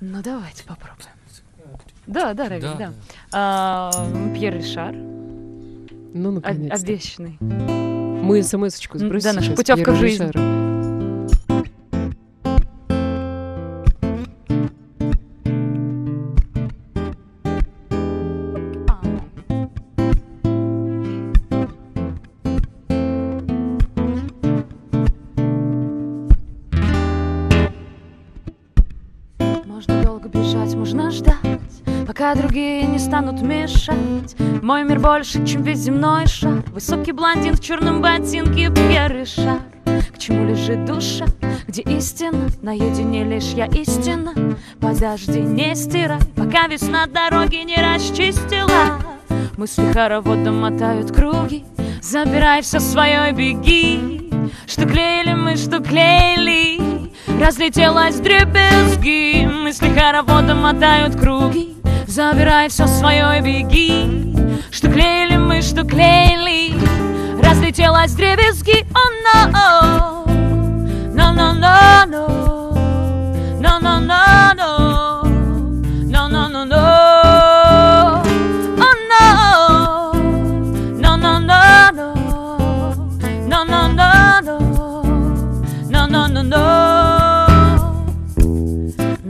Ну, давайте попробуем. Да, да, Равиль, Да, да. да. А, Пьер Ришар, Ну, наконец-то. обещанный. Мы смс-очку сбросили. да, наша путевка в жизнь. Ришару. Можно долго бежать, можно ждать, пока другие не станут мешать. Мой мир больше, чем весь земной шар. Высокий блондин в черном ботинке, Пьер Ришар. К чему лежит душа, где истина? Наедине лишь я истина. Подожди, не стирай, пока весна дороги не расчистила. Мысли хороводом мотают круги, забирай все свое и беги. Что клеили мы, что клеили, разлетелась дребезги. Мысли хороводом мотают круги, забирай все свое и беги. Что клеили мы, что клеили, разлетелась дребезги. Oh no, no,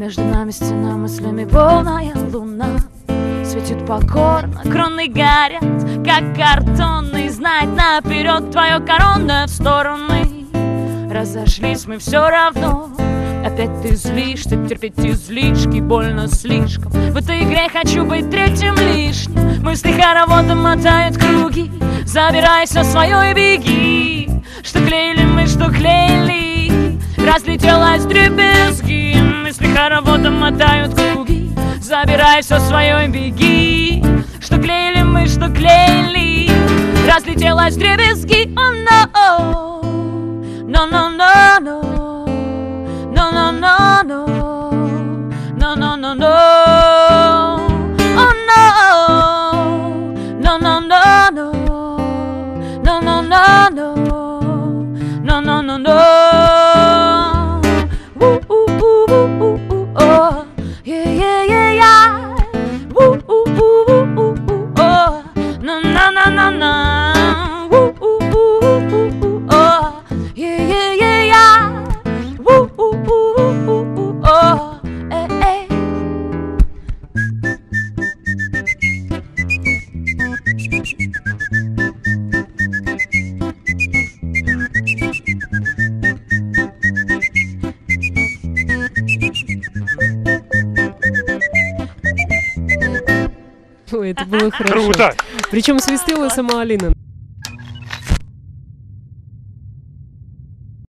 Между нами стена мыслями полная луна Светит покорно, кроны горят, как картонный Знать наперед твое коронное в стороны. Разошлись мы все равно Опять ты злишься, терпеть излишки Больно слишком. В этой игре хочу быть третьим лишним. Мысли хороводом мотают круги Забирай все свое и беги. Что клеили мы, что клеили Разлетелась хороводом мотают круги. Забирай все свое и беги. Что клеили мы, что клеили. Разлетелась дребезги Oh no No, no, no, no No, no, no, no No, no, no, no Oh no No, no, no, no No, no, no, это было хорошо. Круто! Причем свистела сама Алина.